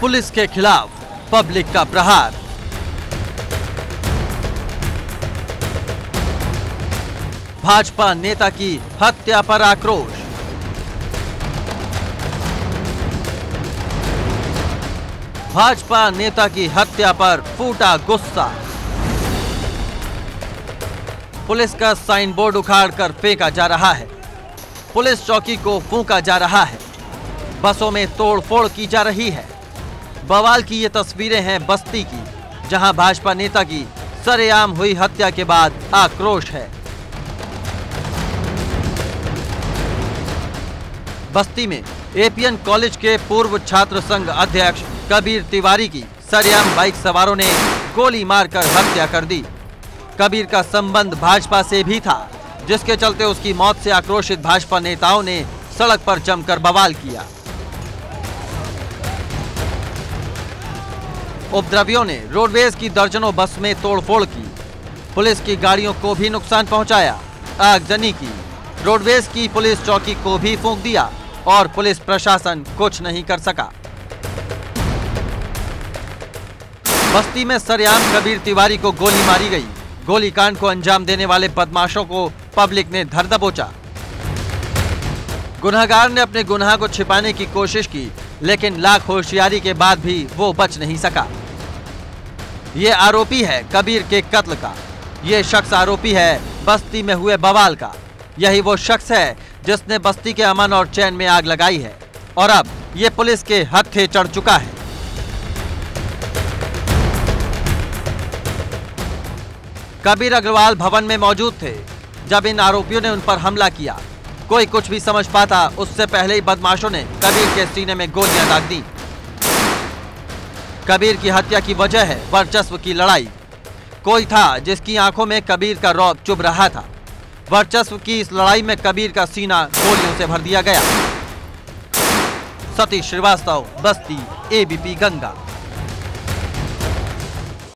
Police के खिलाफ public का प्रहार। भाजपा नेता की हत्या पर आक्रोश। भाजपा नेता की हत्या पर फूटा गुस्सा। पुलिस का साइन बोर्ड उखाड़ कर फेंका जा रहा है। पुलिस चौकी को फूंका जा रहा है। बसों में तोड़फोड़ की जा रही है। बवाल की ये तस्वीरें हैं बस्ती की, जहाँ भाजपा नेता की सरेआम हुई हत्या के बाद आक्रोश है। बस्ती में एपीएन कॉलेज के पूर्व छात्र संघ अध्यक्ष कबीर तिवारी की सरेआम बाइक सवारों ने गोली मारकर हत्या कर दी। कबीर का संबंध भाजपा से भी था, जिसके चलते उसकी मौत से आक्रोशित भाजपा नेताओं ने सड़क पर जमकर बवाल किया। उपद्रवियों ने रोडवेज़ की दर्जनों बस में तोड़फोड़ की। पुलिस की गाड़ियों को भी नुकसान पहुँचाया। आगजनी की। रोडवेज़ की पुलिस चौकी को भी फूंक दिया और पुलिस प्रशासन कुछ नहीं कर सका। बस्ती में सरयाम कबीर तिवारी को गोली मारी गई। गोलीकांड को अंजाम देने वाले बदमाशों को पब्लिक ने धर दबोचा। गुनहगार ने अपने गुनाह को छिपाने की कोशिश की। लेकिन लाख होशियारी के बाद भी वो बच नहीं सका। ये आरोपी है कबीर के कत्ल का। ये शख्स आरोपी है बस्ती में हुए बवाल का। यही वो शख्स है जिसने बस्ती के अमन और चैन में आग लगाई है और अब ये पुलिस के हत्थे चढ़ चुका है। कबीर अग्रवाल भवन में मौजूद थे जब इन आरोपियों ने उन पर हमला किया। कोई कुछ भी समझ पाता, उससे पहले ही बदमाशों ने कबीर के सीने में गोलियाँ दाग दी। कबीर की हत्या की वजह है वर्चस्व की लड़ाई। कोई था जिसकी आँखों में कबीर का रौब चुभ रहा था। वर्चस्व की इस लड़ाई में कबीर का सीना गोलियों से भर दिया गया। सतीश श्रीवास्तव, बस्ती एबीपी गंगा।